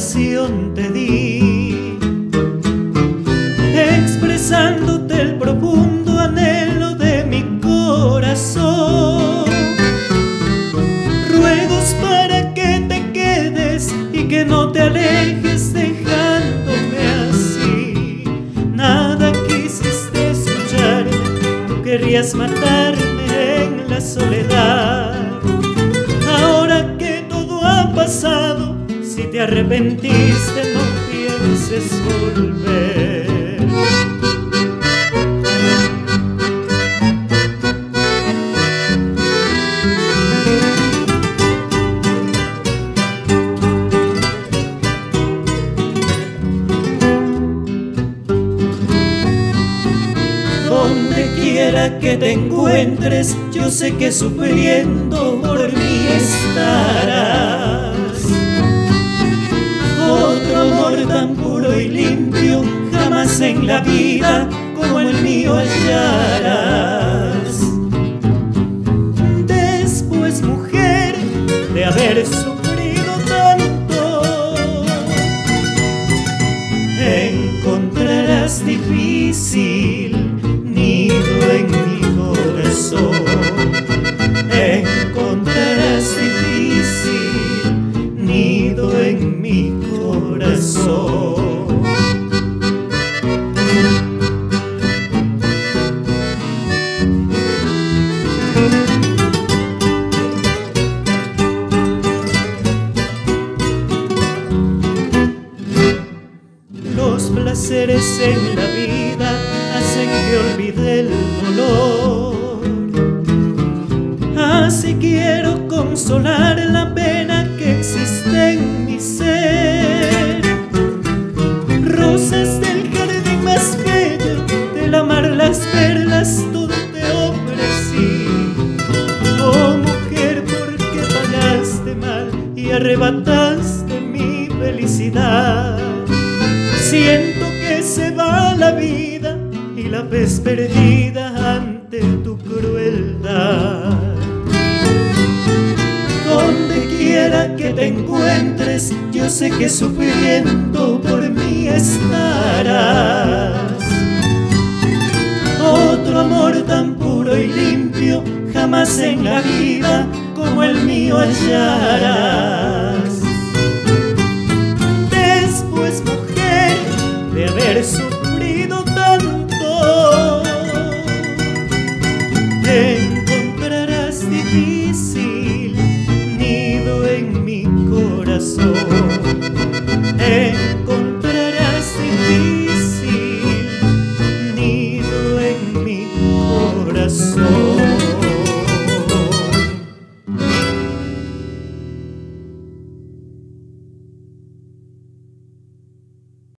te di, expresándote el profundo anhelo de mi corazón. Ruegos para que te quedes y que no te alejes dejándome así. Nada quisiste escuchar, tú querrías matarme en la soledad. Ahora que todo ha pasado, te arrepentiste no pienses volver. Donde quiera que te encuentres, yo sé que sufriendo por mí estarás. Tan puro y limpio, jamás en la vida como el mío hallarás. Después, mujer, de haber sufrido tanto, encontrarás difícil nido en mi corazón. Encontrarás difícil nido en mi corazón. Los placeres en la vida hacen que olvide el dolor. Así quiero consolar arrebataste mi felicidad? Siento que se va la vida y la ves perdida ante tu crueldad. Donde quiera que te encuentres, yo sé que sufriendo por mí estarás. Otro amor tan puro y limpio, jamás en la vida como el mío hallarás. Después, mujer, de haber sufrido tanto, encontrarás difícil nido en mi corazón.